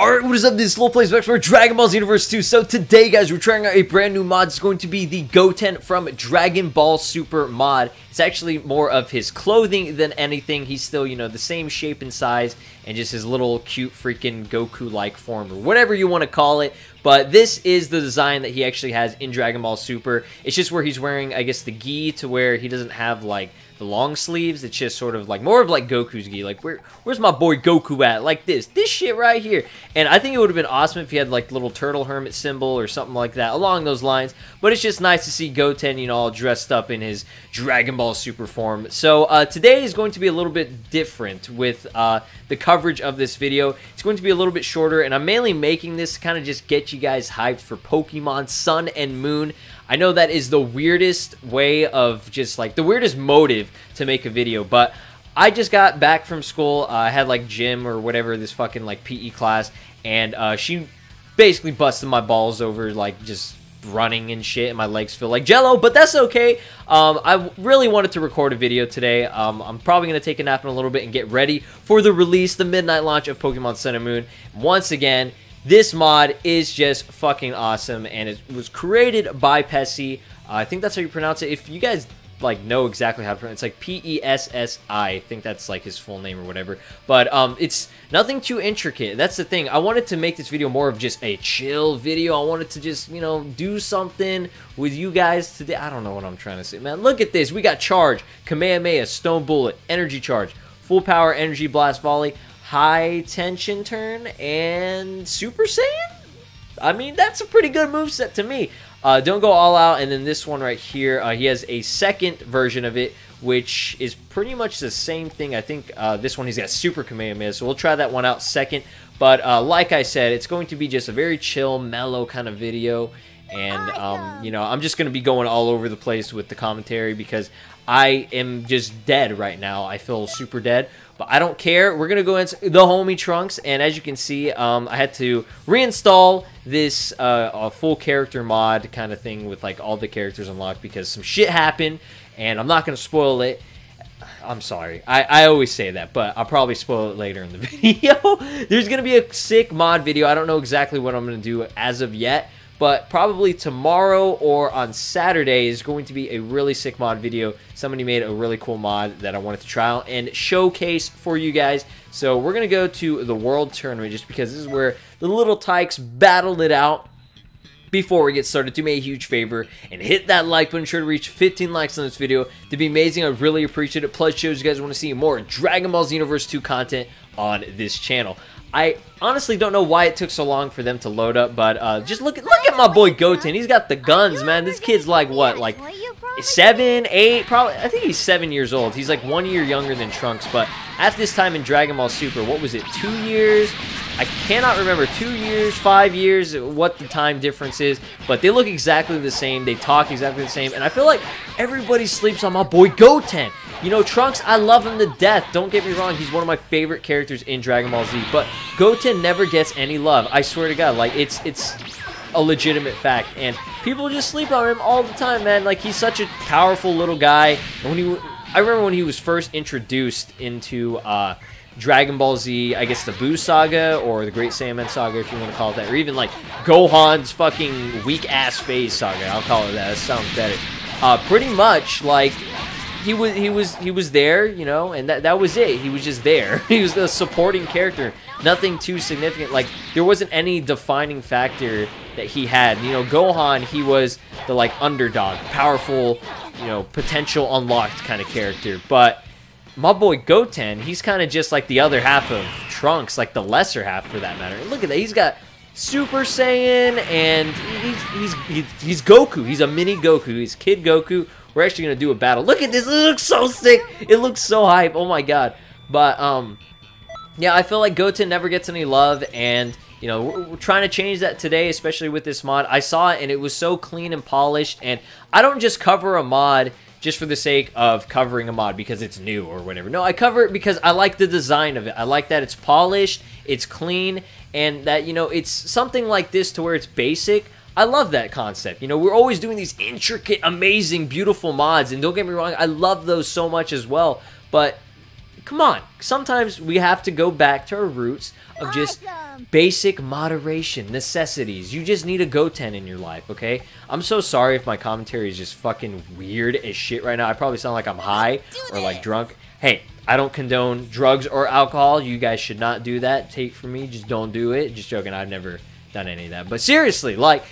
Alright, what is up? This is SLOplays back for Dragon Ball Xenoverse 2. So today, guys, we're trying out a brand new mod. It's going to be the Goten from Dragon Ball Super mod. It's actually more of his clothing than anything. He's still, you know, the same shape and size and just his little cute freaking Goku-like form or whatever you want to call it. But this is the design that he actually has in Dragon Ball Super. It's just where he's wearing, I guess, the gi to where he doesn't have, like, the long sleeves. It's just sort of like more of like Goku's gi. Like where where's my boy Goku at? Like this. This shit right here. And I think it would have been awesome if he had like little turtle hermit symbol or something like that along those lines. But it's just nice to see Goten, you know, all dressed up in his Dragon Ball Super form. So uh, today is going to be a little bit different with uh, the coverage of this video. It's going to be a little bit shorter, and I'm mainly making this to kind of just get you guys hyped for Pokemon Sun and Moon. I know that is the weirdest way of just like the weirdest motive to make a video, but I just got back from school. Uh, I had like gym or whatever this fucking like PE class, and uh, she basically busted my balls over like just running and shit, and my legs feel like jello, but that's okay. Um, I really wanted to record a video today. Um, I'm probably going to take a nap in a little bit and get ready for the release, the midnight launch of Pokemon Sun and Moon. Once again, this mod is just fucking awesome, and it was created by Pessi. Uh, I think that's how you pronounce it. If you guys like know exactly how to pronounce it. It's like P-E-S-S-I. I think that's like his full name or whatever. But um, it's nothing too intricate. That's the thing. I wanted to make this video more of just a chill video. I wanted to just, you know, do something with you guys today. I don't know what I'm trying to say, man. Look at this. We got Charge, Kamehameha, Stone Bullet, Energy Charge, Full Power, Energy Blast Volley, high tension turn, and Super Saiyan? I mean, that's a pretty good move set to me. Uh, don't go all out, and then this one right here, uh, he has a second version of it, which is pretty much the same thing. I think uh, this one he's got Super Kamehameha, so we'll try that one out second. But uh, like I said, it's going to be just a very chill, mellow kind of video, and um, you know, I'm just going to be going all over the place with the commentary because I am just dead right now. I feel super dead. But I don't care. We're going to go into the homie trunks. And as you can see, um, I had to reinstall this uh, full character mod kind of thing with like all the characters unlocked because some shit happened. And I'm not going to spoil it. I'm sorry. I, I always say that, but I'll probably spoil it later in the video. There's going to be a sick mod video. I don't know exactly what I'm going to do as of yet but probably tomorrow or on Saturday is going to be a really sick mod video. Somebody made a really cool mod that I wanted to try out and showcase for you guys. So we're going to go to the World Tournament just because this is where the little tykes battled it out. Before we get started, do me a huge favor and hit that like button. Sure to reach 15 likes on this video. To be amazing, I really appreciate it. Plus, shows you guys want to see more Dragon Ball Xenoverse 2 content on this channel. I honestly don't know why it took so long for them to load up, but uh, just look at look at my boy Goten. He's got the guns, man. This kid's like what, like seven, eight, probably. I think he's seven years old. He's like one year younger than Trunks, but at this time in Dragon Ball Super, what was it? Two years? I cannot remember two years, five years, what the time difference is, but they look exactly the same. They talk exactly the same, and I feel like everybody sleeps on my boy Goten. You know, Trunks, I love him to death. Don't get me wrong, he's one of my favorite characters in Dragon Ball Z, but Goten never gets any love. I swear to God, like, it's, it's a legitimate fact, and people just sleep on him all the time, man. Like, he's such a powerful little guy, and when he, I remember when he was first introduced into, uh, Dragon Ball Z, I guess the Buu Saga or the Great Saiyaman Saga, if you want to call it that, or even like Gohan's fucking weak ass phase saga. I'll call it that. That sounds better. Uh, pretty much like he was he was he was there, you know, and that that was it. He was just there. he was a supporting character. Nothing too significant. Like there wasn't any defining factor that he had. You know, Gohan, he was the like underdog, powerful, you know, potential unlocked kind of character. But my boy Goten, he's kind of just like the other half of Trunks, like the lesser half for that matter. look at that. He's got Super Saiyan and he's he's he's Goku. He's a mini Goku. He's Kid Goku we're actually gonna do a battle. Look at this. It looks so sick. It looks so hype. Oh my god. But um, yeah, I feel like Goten never gets any love, and you know we're, we're, trying to change that today, especially with this mod. I saw it and it was so clean and polished. And I don't just cover a mod just for the sake of covering a mod because it's new or whatever. No, I cover it because I like the design of it. I like that it's polished, it's clean, and that you know it's something like this to where it's basic I love that concept. You know, we're always doing these intricate, amazing, beautiful mods, and don't get me wrong, I love those so much as well. But come on. Sometimes we have to go back to our roots of just basic moderation, necessities. You just need a Goten in your life, okay? I'm so sorry if my commentary is just fucking weird as shit right now. I probably sound like I'm high or like drunk. Hey, I don't condone drugs or alcohol. You guys should not do that. Take from me, just don't do it. Just joking. I've never done any of that. But seriously, like,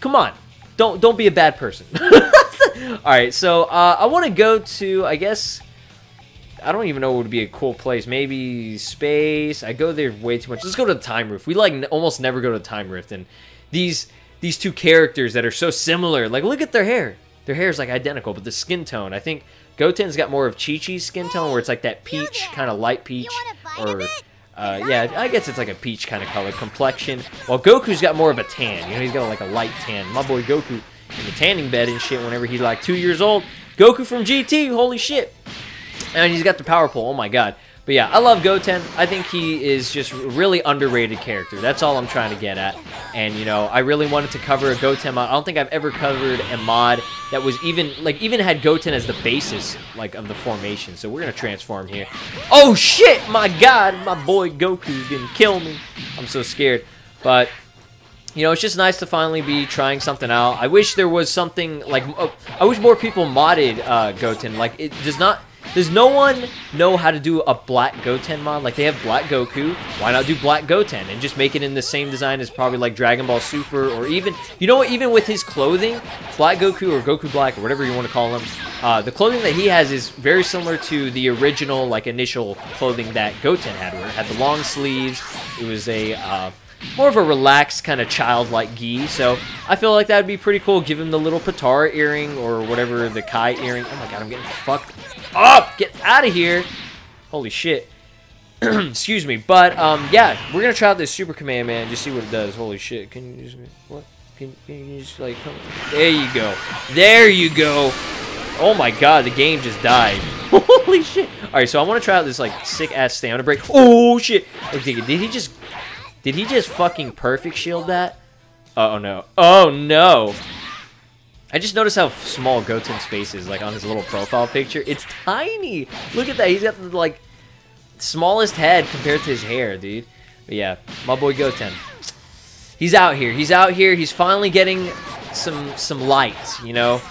come on, don't don't be a bad person. All right, so uh, I want to go to, I guess. I don't even know what would be a cool place. Maybe space. I go there way too much. Let's go to the time rift. We like almost never go to the time rift, and these these two characters that are so similar. Like, look at their hair. Their hair is like identical, but the skin tone. I think Goten's got more of Chi Chi's skin tone, where it's like that peach, kind of light peach, or uh, yeah, I guess it's like a peach kind of color complexion. While Goku's got more of a tan. You know, he's got like a light tan. My boy Goku in the tanning bed and shit. Whenever he's like two years old, Goku from GT, holy shit! And he's got the power pole. Oh my god. But yeah, I love Goten. I think he is just really underrated character. That's all I'm trying to get at. And, you know, I really wanted to cover a Goten mod. I don't think I've ever covered a mod that was even, like, even had Goten as the basis, like, of the formation. So we're going to transform here. Oh, shit! My god! My boy Goku didn't kill me. I'm so scared. But, you know, it's just nice to finally be trying something out. I wish there was something, like, oh, I wish more people modded uh, Goten. Like, it does not does no one know how to do a Black Goten mod? Like, they have Black Goku. Why not do Black Goten and just make it in the same design as probably like Dragon Ball Super or even, you know what, even with his clothing, Black Goku or Goku Black or whatever you want to call him, uh, the clothing that he has is very similar to the original, like, initial clothing that Goten had, where it had the long sleeves. It was a, uh, more of a relaxed kind of childlike gi. So I feel like that would be pretty cool. Give him the little Potara earring or whatever the Kai earring. Oh my god, I'm getting fucked up! Get out of here! Holy shit. Excuse me. But, um, yeah, we're gonna try out this Super Command Man, just see what it does. Holy shit. Can you just, what? Can, can you just, like, come? There you go. There you go! Oh my god, the game just died. Holy shit. Alright, so I want to try out this, like, sick-ass stamina break. Oh, shit! Did he just... Did he just fucking perfect shield that? oh, no. Oh, no! I just noticed how small Goten's face is, like, on his little profile picture. It's tiny! Look at that, he's got the, like, smallest head compared to his hair, dude. But yeah, my boy Goten. He's out here, he's out here, he's finally getting some, some light, you know?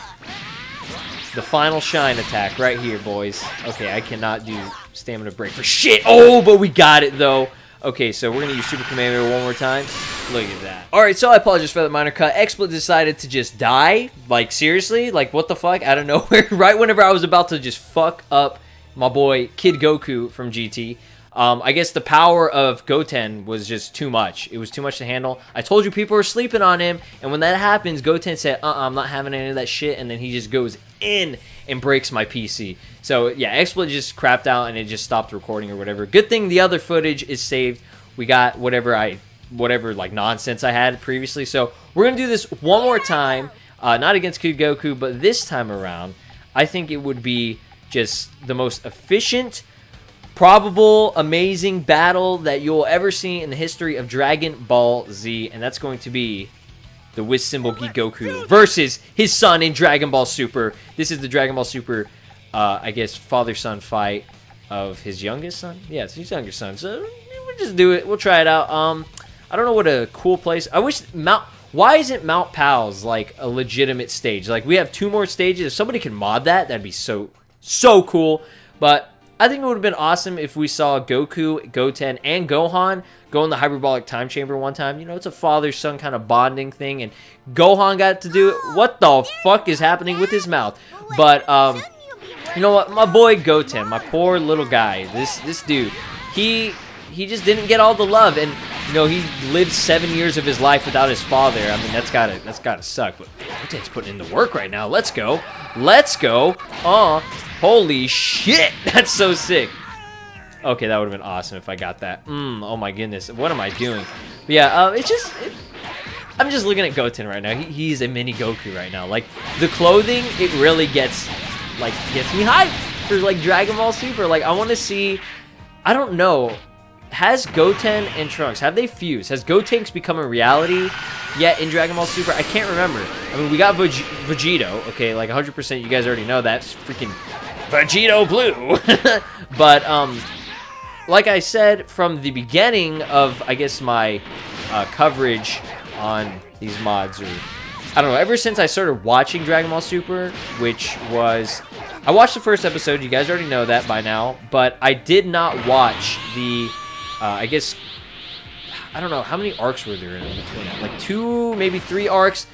The final shine attack right here, boys. Okay, I cannot do stamina break for shit! Oh, but we got it, though! Okay, so we're to use Super Commander one more time. Look at that. Alright, so I apologize for that minor cut. XSplit decided to just die. Like, seriously? Like, what the fuck? Out of nowhere. right whenever I was about to just fuck up my boy Kid Goku from GT. Um, I guess the power of Goten was just too much. It was too much to handle. I told you people were sleeping on him, and when that happens, Goten said, uh-uh, I'm not having any of that shit, and then he just goes in and breaks my PC. So, yeah, XSplit just crapped out, and it just stopped recording or whatever. Good thing the other footage is saved. We got whatever I, whatever, like, nonsense I had previously. So, we're to do this one more time, uh, not against Kid Goku, but this time around, I think it would be just the most efficient probable amazing battle that you'll ever see in the history of Dragon Ball Z, and that's going to be the Whis symbol Goku versus his son in Dragon Ball Super. This is the Dragon Ball Super, uh, I guess, father-son fight of his youngest son. Yeah, it's his youngest son. So we'll just do it. We'll try it out. Um, I don't know what a cool place. I wish Mount. Why isn't Mount Paozu like a legitimate stage? Like we have two more stages. If somebody can mod that, that'd be so so cool. But I think it would have been awesome if we saw Goku, Goten, and Gohan go in the hyperbolic time chamber one time. You know, it's a father-son kind of bonding thing, and Gohan got to do it. What the fuck is happening with his mouth? But, um, you know what? My boy Goten, my poor little guy, this this dude, he he just didn't get all the love, and you know he lived seven years of his life without his father. I mean, that's gotta that's gotta suck. But Goten's putting in the work right now. Let's go, let's go. Uh, Holy shit! That's so sick. Okay, that would have been awesome if I got that. Mmm, oh my goodness. What am I doing? But yeah, uh, it's just... It, I'm just looking at Goten right now. He, he's a mini Goku right now. Like, the clothing, it really gets, like, gets me hyped for, like, Dragon Ball Super. Like, I want to see... I don't know. Has Goten and Trunks, have they fused? Has Gotenks become a reality yet in Dragon Ball Super? I can't remember. I mean, we got Veg Vegito. Okay, like 100% you guys already know that's freaking Vegito Blue. But um, like I said from the beginning of, I guess, my uh, coverage on these mods, or I don't know, ever since I started watching Dragon Ball Super, which was, I watched the first episode, you guys already know that by now, but I did not watch the, uh, I guess, I don't know, how many arcs were there in between? Like two, maybe three arcs.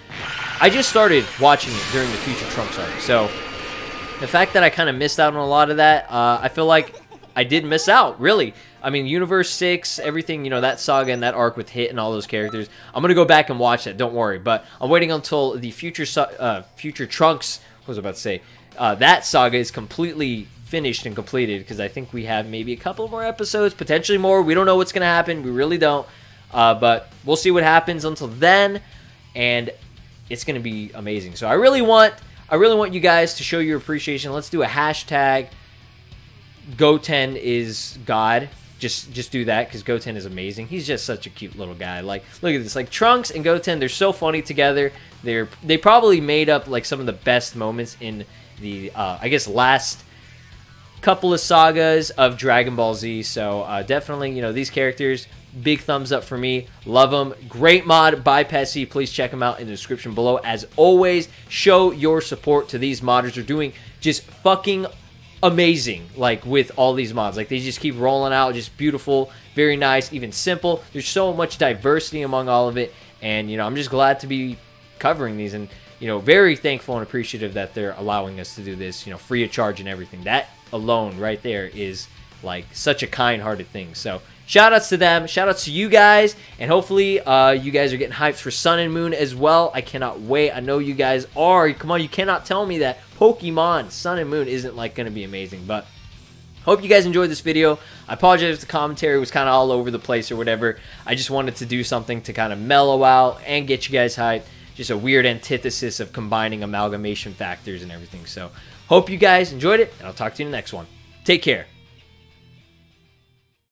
I just started watching it during the Future Trunks arc, so the fact that I kind of missed out on a lot of that, uh, I feel like I did miss out, really. I mean, Universe 6, everything, you know, that saga and that arc with Hit and all those characters. I'm going to go back and watch that, don't worry. But I'm waiting until the future uh, future Trunks, what was I about to say? Uh, that saga is completely finished and completed because I think we have maybe a couple more episodes, potentially more. We don't know what's going to happen. We really don't. Uh, but we'll see what happens until then. And it's going to be amazing. So I really want I really want you guys to show your appreciation. Let's do a hashtag Goten is God. Just just do that because Goten is amazing. He's just such a cute little guy. Like look at this. Like Trunks and Goten, they're so funny together. They're they probably made up like some of the best moments in the uh, I guess last couple of sagas of Dragon Ball Z. So uh, definitely, you know, these characters, big thumbs up for me. Love them. Great mod by Pessi. Please check them out in the description below. As always, show your support to these modders. They're doing just fucking amazing like with all these mods like they just keep rolling out just beautiful very nice even simple there's so much diversity among all of it and you know i'm just glad to be covering these and you know very thankful and appreciative that they're allowing us to do this you know free of charge and everything that alone right there is like such a kind-hearted thing so shout outs to them shout outs to you guys and hopefully uh, you guys are getting hyped for sun and moon as well i cannot wait i know you guys are come on you cannot tell me that pokemon sun and moon isn't like to be amazing but Hope you guys enjoyed this video. I apologize if the commentary was kind of all over the place or whatever. I just wanted to do something to kind of mellow out and get you guys hyped. Just a weird antithesis of combining amalgamation factors and everything. So, hope you guys enjoyed it, and I'll talk to you in the next one. Take care.